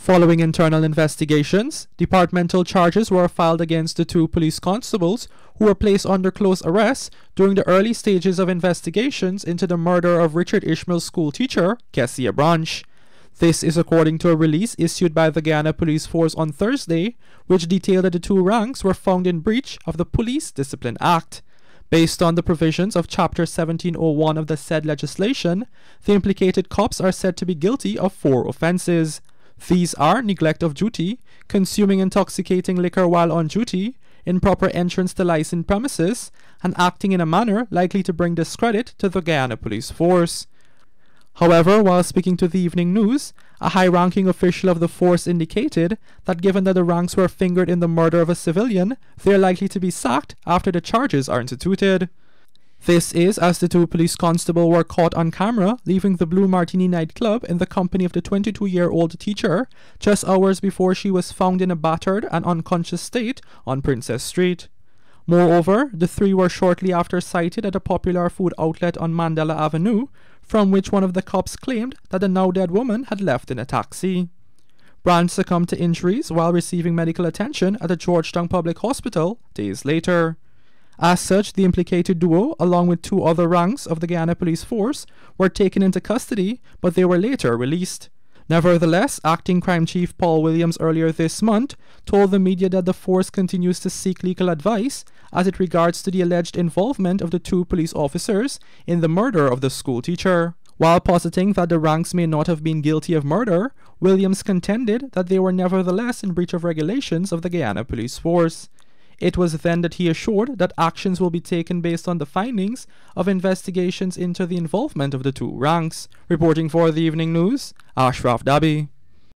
Following internal investigations, departmental charges were filed against the two police constables who were placed under close arrest during the early stages of investigations into the murder of Richard Ishmael's school teacher, Kescia Branche. This is according to a release issued by the Guyana Police Force on Thursday, which detailed that the two ranks were found in breach of the Police Discipline Act. Based on the provisions of Chapter 1701 of the said legislation, the implicated cops are said to be guilty of four offences. These are neglect of duty, consuming intoxicating liquor while on duty, improper entrance to licensed premises, and acting in a manner likely to bring discredit to the Guyana Police Force. However, while speaking to the Evening News, a high ranking official of the force indicated that given that the ranks were fingered in the murder of a civilian, they are likely to be sacked after the charges are instituted. This is as the two police constables were caught on camera leaving the Blue Martini nightclub in the company of the 22 year old teacher just hours before she was found in a battered and unconscious state on Princess Street. Moreover, the three were shortly after sighted at a popular food outlet on Mandela Avenue, from which one of the cops claimed that the now dead woman had left in a taxi. Branche succumbed to injuries while receiving medical attention at the Georgetown Public Hospital days later. As such, the implicated duo, along with two other ranks of the Guyana Police Force, were taken into custody, but they were later released. Nevertheless, Acting Crime Chief Paul Williams earlier this month told the media that the force continues to seek legal advice as it regards to the alleged involvement of the two police officers in the murder of the school teacher. While positing that the ranks may not have been guilty of murder, Williams contended that they were nevertheless in breach of regulations of the Guyana Police Force. It was then that he assured that actions will be taken based on the findings of investigations into the involvement of the two ranks. Reporting for the Evening News, Ashraf Dabi.